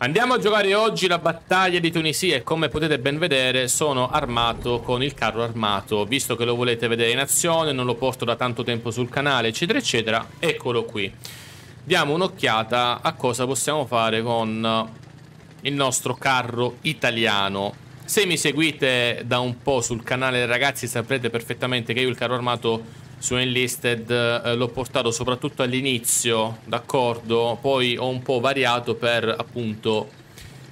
Andiamo a giocare oggi la battaglia di Tunisia e come potete ben vedere sono armato con il carro armato. Visto che lo volete vedere in azione, non lo porto da tanto tempo sul canale eccetera eccetera Eccolo qui. Diamo un'occhiata a cosa possiamo fare con il nostro carro italiano. Se mi seguite da un po' sul canale ragazzi saprete perfettamente che io il carro armato su Enlisted eh, l'ho portato soprattutto all'inizio, d'accordo? Poi ho un po' variato per appunto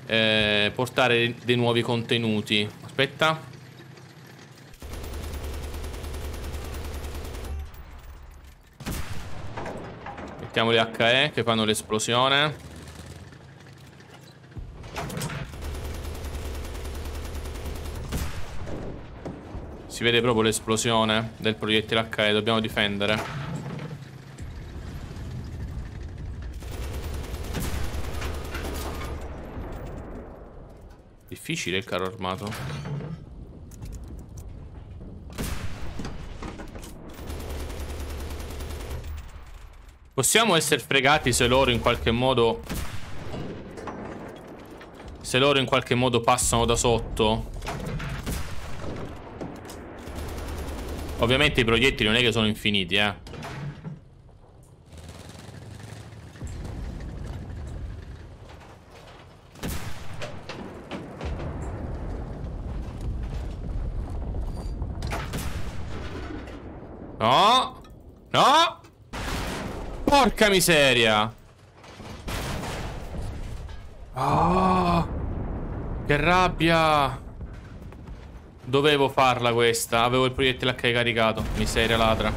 eh, portare dei nuovi contenuti. Aspetta. Mettiamo le HE che fanno l'esplosione. Si vede proprio l'esplosione del proiettile HE, dobbiamo difendere. Difficile il carro armato. Possiamo essere fregati se loro in qualche modo... Se loro in qualche modo passano da sotto Ovviamente i proiettili non è che sono infiniti, eh. No! No! Porca miseria! Oh, che rabbia! Dovevo farla questa. Avevo il proiettile H caricato. Miseria ladra.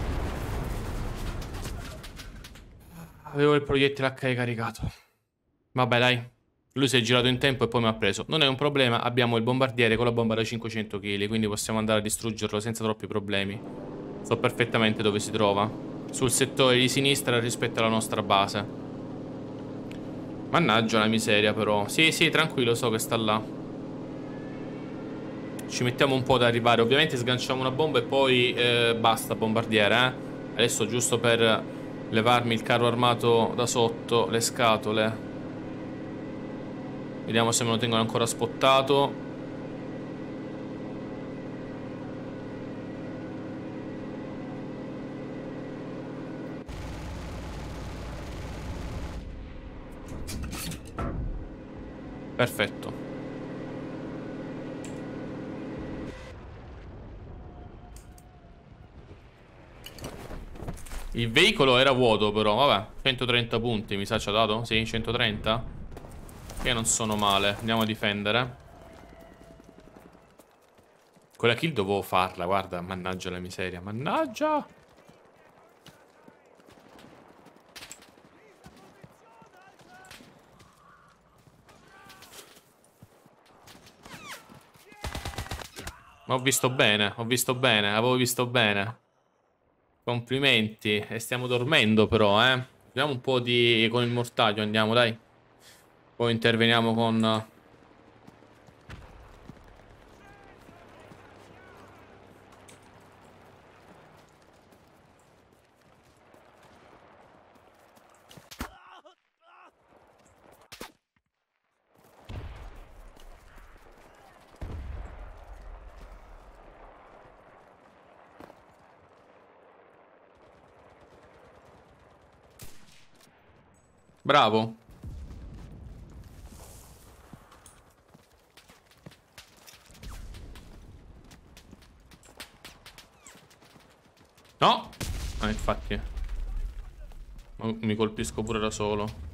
Avevo il proiettile H caricato. Vabbè, dai. Lui si è girato in tempo e poi mi ha preso. Non è un problema, abbiamo il bombardiere con la bomba da 500 kg, quindi possiamo andare a distruggerlo senza troppi problemi. So perfettamente dove si trova. Sul settore di sinistra rispetto alla nostra base. Mannaggia la miseria però. Sì, sì, tranquillo, so che sta là. Ci mettiamo un po' ad arrivare. Ovviamente sganciamo una bomba e poi eh, basta bombardiere eh? Adesso giusto per levarmi il carro armato da sotto Le scatole. Vediamo se me lo tengono ancora spottato Il veicolo era vuoto però, vabbè 130 punti mi sa ci ha dato? Sì, 130 Che non sono male. Andiamo a difendere. Quella kill dovevo farla, guarda. Mannaggia la miseria, mannaggia! Ma ho visto bene, ho visto bene, avevo visto bene Complimenti. E stiamo dormendo però, eh. Vediamo un po' di... con il mortaio andiamo, dai. Poi interveniamo con... Bravo. No! Ah, infatti. Mi colpisco pure da solo.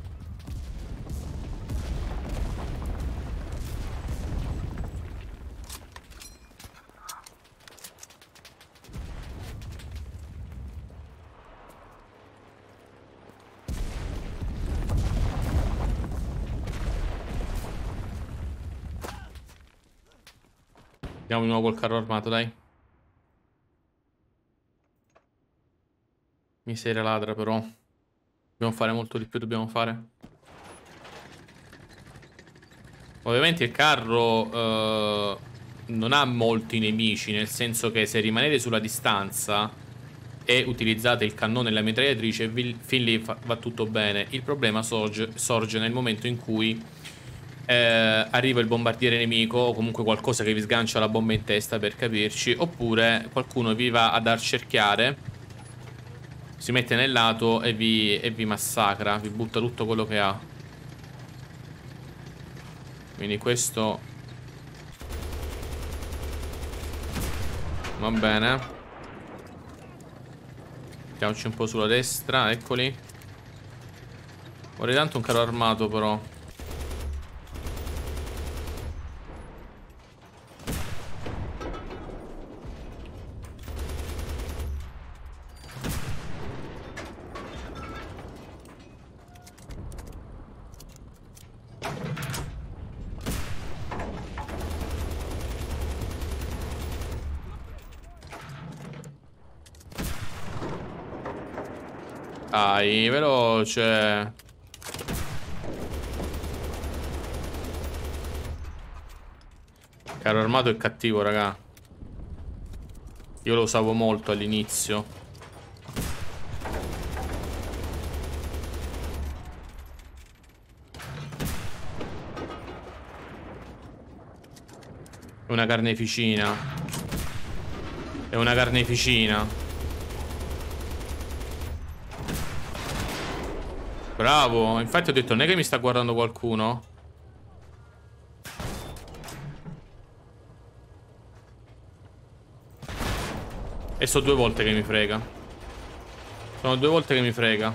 Andiamo di nuovo col carro armato, dai. Miseria ladra, però. Dobbiamo fare molto di più, dobbiamo fare. Ovviamente il carro uh, non ha molti nemici, nel senso che se rimanete sulla distanza e utilizzate il cannone e la mitragliatrice, fin lì va tutto bene. Il problema sorge, sorge nel momento in cui eh, arriva il bombardiere nemico o comunque qualcosa che vi sgancia la bomba in testa per capirci, oppure qualcuno vi va ad arcerchiare, si mette nel lato e vi, e vi massacra, vi butta tutto quello che ha. Quindi questo... Va bene. Mettiamoci un po' sulla destra, eccoli. Vorrei tanto un carro armato però. Dai, veloce. Carro armato è cattivo, raga. Io lo usavo molto all'inizio. Una carneficina. È una carneficina. Bravo, infatti ho detto non è che mi sta guardando qualcuno? E sono due volte che mi frega. Sono due volte che mi frega.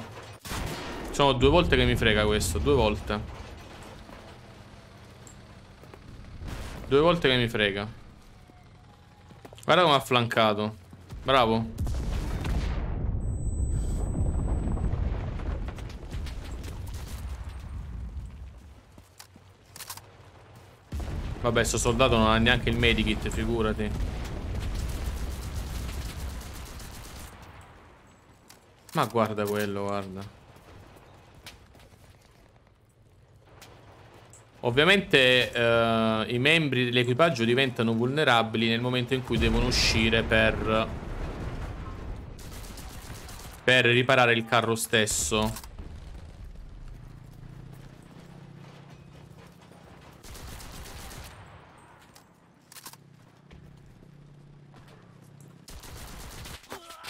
Sono due volte che mi frega questo Due volte. Due volte che mi frega. Guarda come ha flancato. Bravo Vabbè, sto soldato non ha neanche il medikit, figurati. Ma guarda quello, guarda. Ovviamente eh, i membri dell'equipaggio diventano vulnerabili nel momento in cui devono uscire per... Per riparare il carro stesso.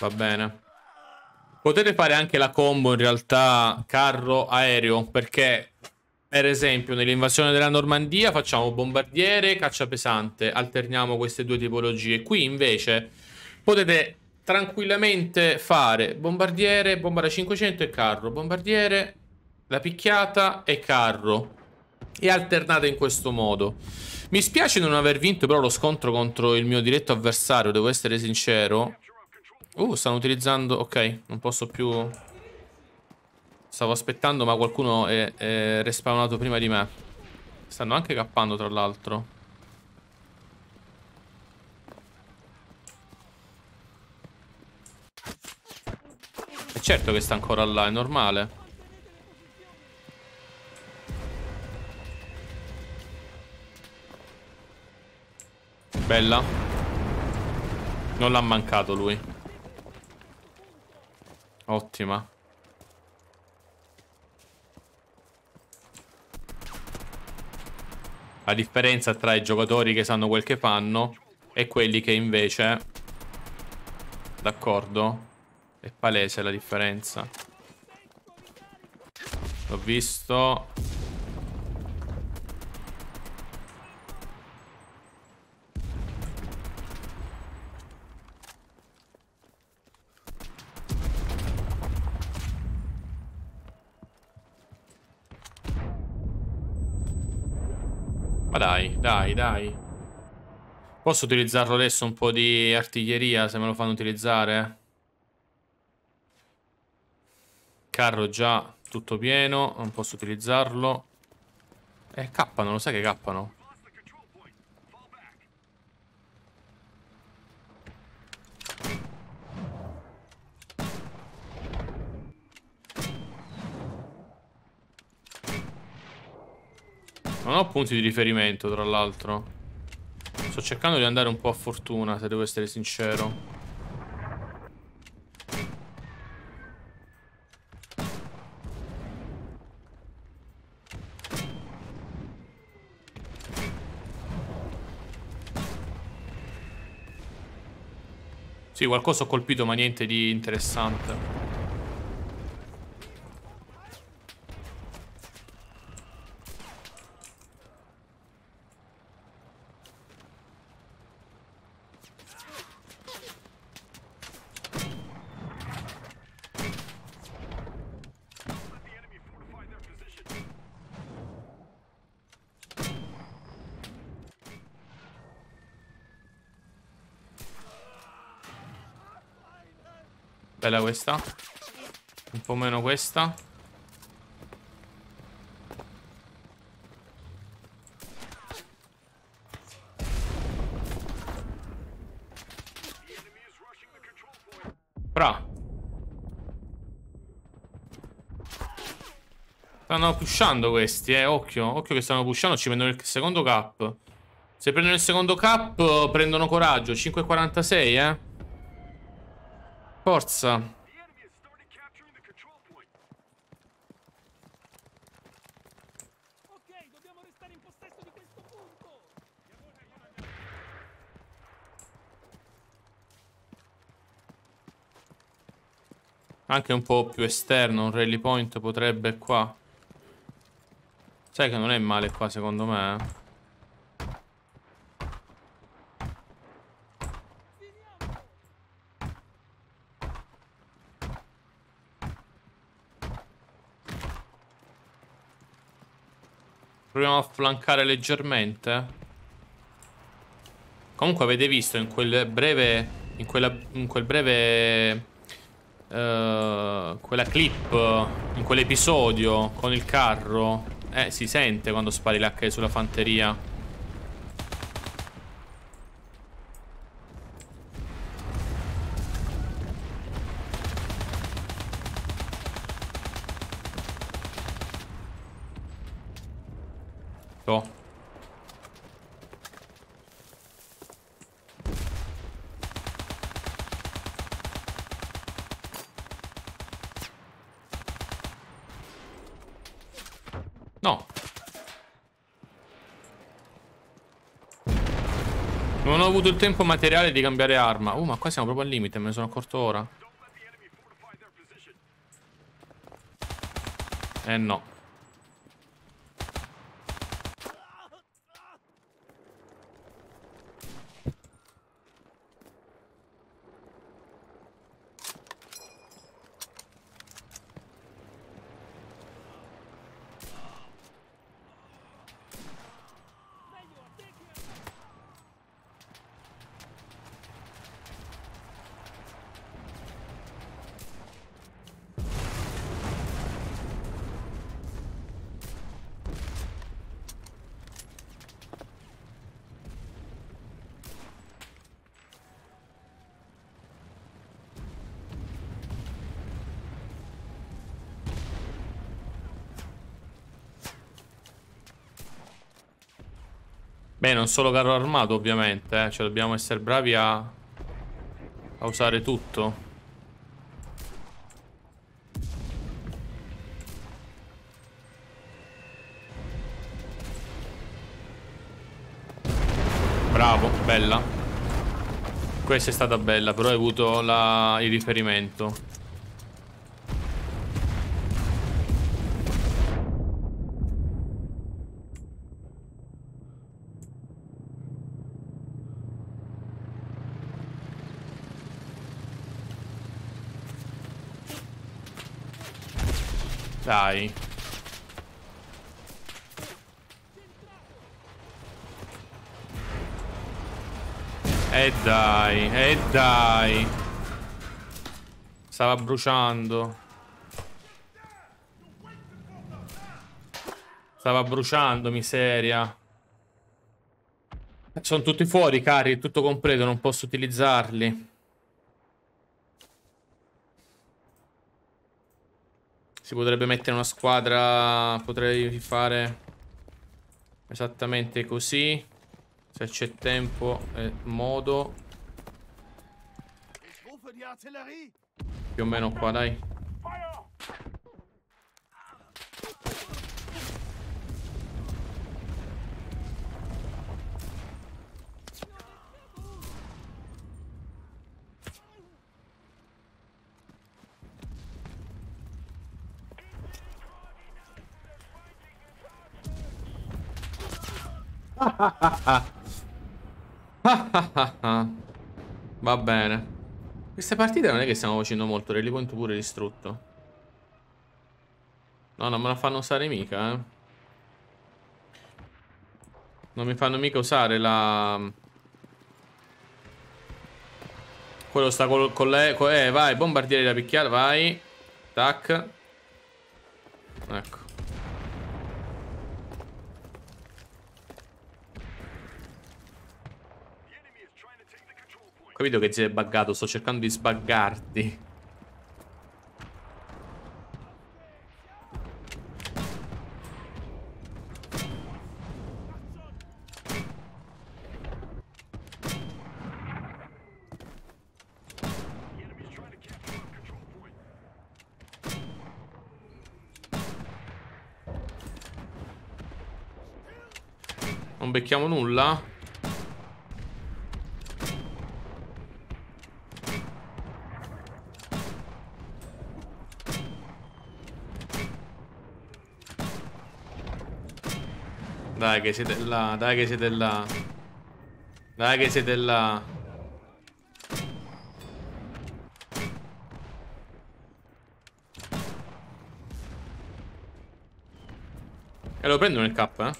Va bene. Potete fare anche la combo in realtà carro-aereo perché per esempio nell'invasione della Normandia facciamo bombardiere, caccia pesante, alterniamo queste due tipologie. Qui invece potete tranquillamente fare bombardiere, bombardiere 500 e carro, bombardiere, la picchiata e carro e alternate in questo modo. Mi spiace non aver vinto però lo scontro contro il mio diretto avversario, devo essere sincero. Uh, stanno utilizzando... Ok, non posso più... Stavo aspettando ma qualcuno è, è respawnato prima di me. Stanno anche cappando tra l'altro. È certo che sta ancora là, è normale. Bella. Non l'ha mancato lui. Ottima. La differenza tra i giocatori che sanno quel che fanno e quelli che invece... D'accordo? È palese la differenza. L'ho visto. Dai, dai, dai. Posso utilizzarlo adesso un po' di artiglieria se me lo fanno utilizzare? Carro già tutto pieno, non posso utilizzarlo. Eh, cappano, lo sai che cappano? ho punti di riferimento, tra l'altro. Sto cercando di andare un po' a fortuna, se devo essere sincero. Sì, qualcosa ho colpito, ma niente di interessante. Questa. Un po' meno questa. Bra. Stanno pushando questi, eh. Occhio, occhio che stanno pushando. Ci prendono il secondo cap. Se prendono il secondo cap, prendono coraggio. 5,46, eh. Forza. Anche un po' più esterno, un rally point potrebbe qua. Sai che non è male qua secondo me, eh? Proviamo a flancare leggermente. Comunque avete visto in quel breve... In, quella, in quel breve... Uh, quella clip, in quell'episodio con il carro, eh, si sente quando spari l'H sulla fanteria. Ecco. No. Non ho avuto il tempo materiale di cambiare arma. Uh, ma qua siamo proprio al limite, me ne sono accorto ora. Eh no. Beh, non solo carro armato ovviamente, eh. Cioè dobbiamo essere bravi a... A usare tutto. Bravo, bella. Questa è stata bella, però hai avuto la... il riferimento. Dai. E dai, e dai. Stava bruciando. Stava bruciando, miseria. Sono tutti fuori, cari, tutto completo, non posso utilizzarli. Si potrebbe mettere una squadra, potrei fare esattamente così. Se c'è tempo e modo. Più o meno qua, dai. Va bene. Queste partite non è che stiamo facendo molto, Point pure distrutto. No, non me la fanno usare mica, eh. Non mi fanno mica usare la... Quello sta con, con le... Eh, vai, bombardiere da picchiare, vai. Tac. Ecco. Capito che ti sei buggato, sto cercando di sbaggarti. Non becchiamo nulla? Dai che siete là, dai che siete là. Dai che siete là. E lo prendo nel cap, eh?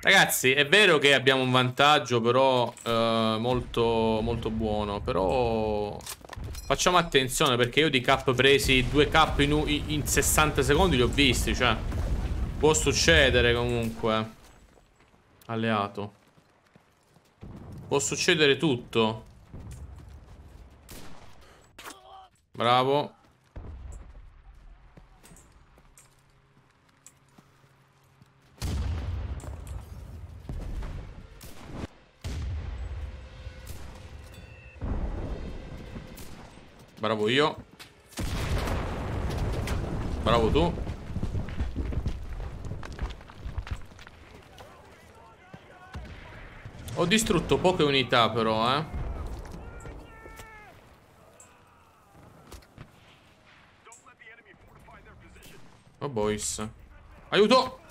Ragazzi, è vero che abbiamo un vantaggio, però eh, molto, molto buono. Però facciamo attenzione perché io di cap presi due cap in, in 60 secondi li ho visti, cioè... Può succedere comunque. Alleato. Può succedere tutto. Bravo. Bravo io. Bravo tu. Ho distrutto poche unità però, eh. Oh boys. Aiuto!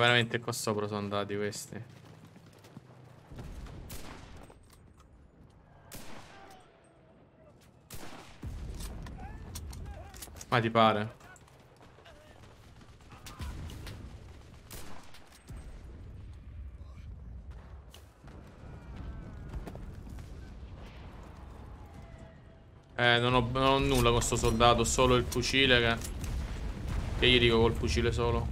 Veramente qua sopra sono andati questi. Ma ti pare? Eh, non ho, non ho nulla con sto soldato, solo il fucile che... Che gli dico col fucile solo?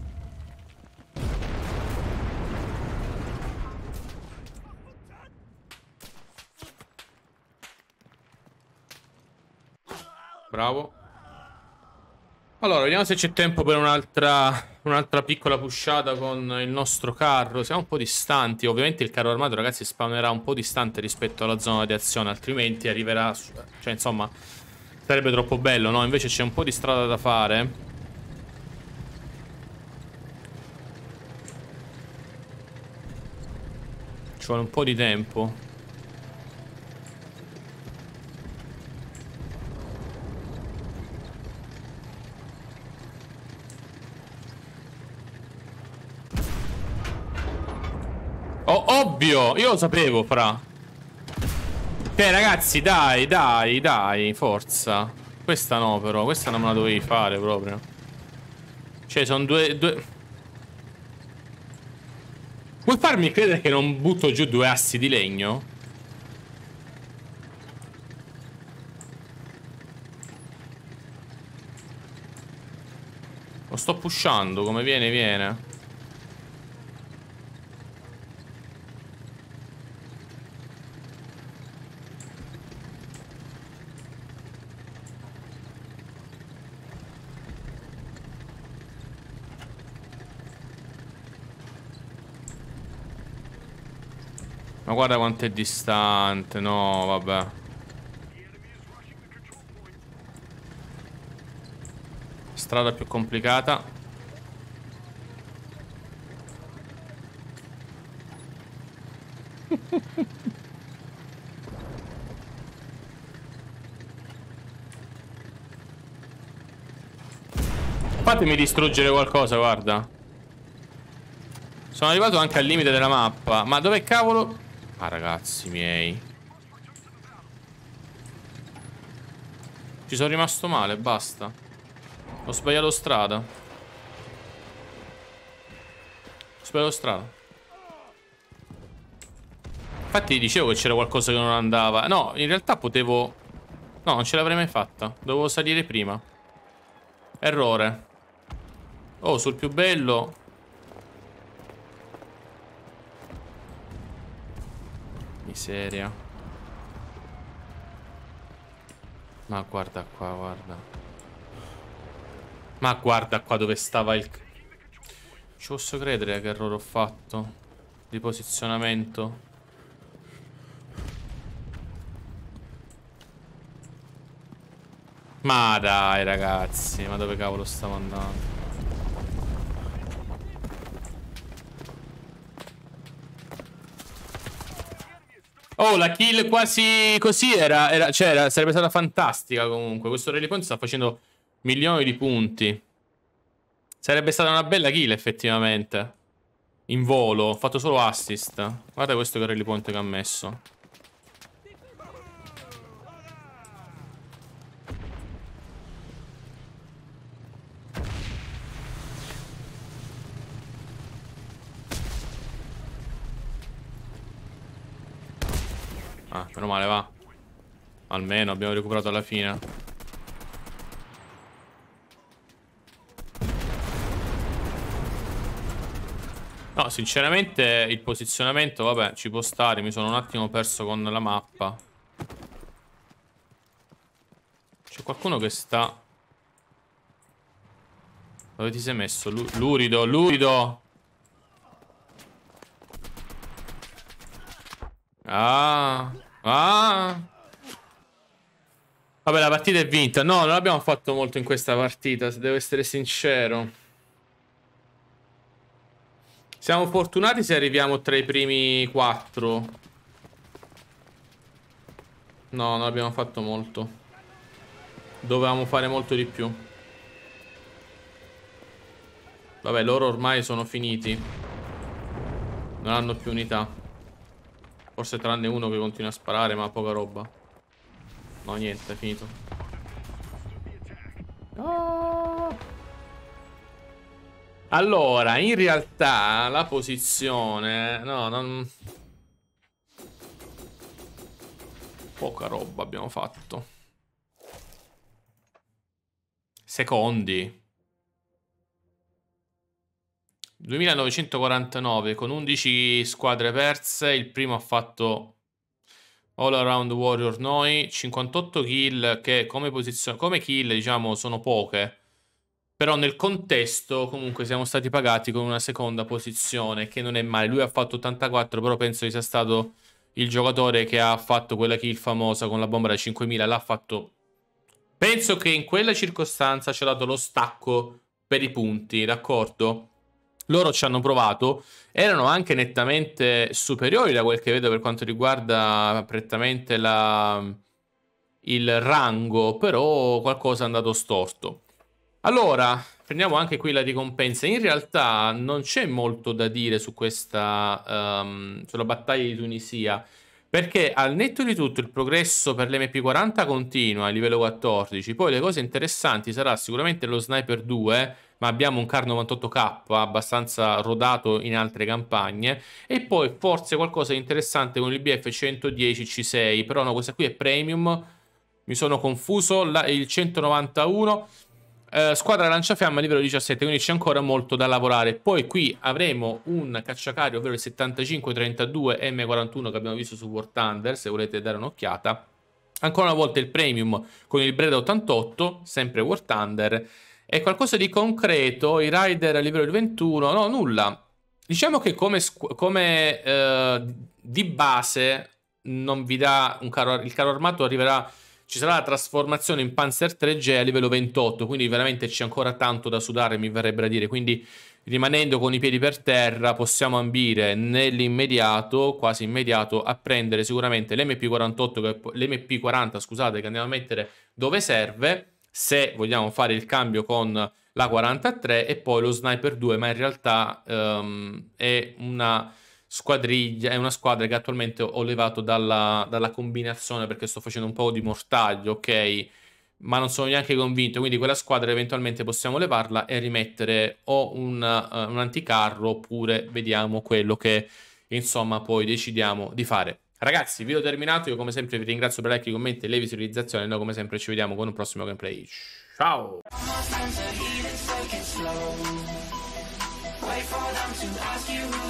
Bravo. Allora, vediamo se c'è tempo per un'altra un'altra piccola pushata con il nostro carro. Siamo un po' distanti. Ovviamente il carro armato, ragazzi, spawnerà un po' distante rispetto alla zona di azione. Altrimenti arriverà... Cioè, insomma, sarebbe troppo bello, no? Invece c'è un po' di strada da fare. Ci vuole un po' di tempo. Ovvio, io lo sapevo, fra. Ok, ragazzi, dai, dai, dai, forza. Questa no, però, questa non me la dovevi fare proprio. Cioè, sono due, due... Vuoi farmi credere che non butto giù due assi di legno? Lo sto pushando, come viene, viene. Guarda quanto è distante, no, vabbè. Strada più complicata. Fatemi distruggere qualcosa, guarda. Sono arrivato anche al limite della mappa. Ma dove cavolo... Ah, ragazzi miei. Ci sono rimasto male, basta. Ho sbagliato strada. Ho sbagliato strada. Infatti dicevo che c'era qualcosa che non andava. No, in realtà potevo... No, non ce l'avrei mai fatta. Dovevo salire prima. Errore. Oh, sul più bello... Miseria. Ma guarda qua, guarda. Ma guarda qua dove stava il... Ci posso credere che errore ho fatto. Di posizionamento. Ma dai ragazzi, ma dove cavolo stavo andando? Oh, la kill quasi così era, era cioè era, sarebbe stata fantastica comunque. Questo Rally Point sta facendo milioni di punti. Sarebbe stata una bella kill effettivamente. In volo, ho fatto solo assist. Guarda questo che Rally Point che ha messo. Ah, meno male, va. Almeno abbiamo recuperato alla fine. No, sinceramente il posizionamento, vabbè, ci può stare. Mi sono un attimo perso con la mappa. C'è qualcuno che sta... Dove ti sei messo? Lurido, lurido! Ah, ah. Vabbè, la partita è vinta. No, non abbiamo fatto molto in questa partita, se devo essere sincero. Siamo fortunati se arriviamo tra i primi quattro. No, non abbiamo fatto molto. Dovevamo fare molto di più. Vabbè, loro ormai sono finiti. Non hanno più unità. Forse tranne uno che continua a sparare, ma poca roba. No, niente, è finito. Allora, in realtà la posizione... No, non... Poca roba abbiamo fatto. Secondi. 2949 con 11 squadre perse, il primo ha fatto All Around Warrior Noi, 58 kill che come, come kill diciamo sono poche, però nel contesto comunque siamo stati pagati con una seconda posizione che non è male, lui ha fatto 84 però penso che sia stato il giocatore che ha fatto quella kill famosa con la bomba da 5000, l'ha fatto... Penso che in quella circostanza ci ha dato lo stacco per i punti, d'accordo? Loro ci hanno provato, erano anche nettamente superiori da quel che vedo per quanto riguarda prettamente la, il rango, però qualcosa è andato storto. Allora, prendiamo anche qui la ricompensa. In realtà non c'è molto da dire su questa, um, sulla battaglia di Tunisia, perché al netto di tutto il progresso per l'MP40 continua a livello 14, poi le cose interessanti sarà sicuramente lo Sniper 2, ma abbiamo un CAR 98K abbastanza rodato in altre campagne e poi forse qualcosa di interessante con il BF 110 C6 però no questa qui è premium. Mi sono confuso. La, il 191 eh, squadra lanciafiamme a livello 17 quindi c'è ancora molto da lavorare. Poi qui avremo un cacciacari ovvero il 7532 M41 che abbiamo visto su War Thunder se volete dare un'occhiata. Ancora una volta il premium con il Breda 88 sempre War Thunder è qualcosa di concreto, i rider a livello di 21, no, nulla. Diciamo che come, come eh, di base non vi dà un carro, il carro armato arriverà ci sarà la trasformazione in Panzer 3G a livello 28, quindi veramente c'è ancora tanto da sudare, mi verrebbe da dire, quindi rimanendo con i piedi per terra possiamo ambire nell'immediato, quasi immediato, a prendere sicuramente l'MP48, l'MP40 scusate, che andiamo a mettere dove serve, se vogliamo fare il cambio con la 43 e poi lo Sniper 2, ma in realtà um, è una squadriglia, è una squadra che attualmente ho levato dalla, dalla combinazione perché sto facendo un po' di mortaglio, ok? Ma non sono neanche convinto, quindi quella squadra eventualmente possiamo levarla e rimettere o un, uh, un anticarro oppure vediamo quello che insomma poi decidiamo di fare. Ragazzi, video terminato, io come sempre vi ringrazio per like, commenti e le visualizzazioni, noi come sempre ci vediamo con un prossimo gameplay. Ciao! Wait for them to ask you who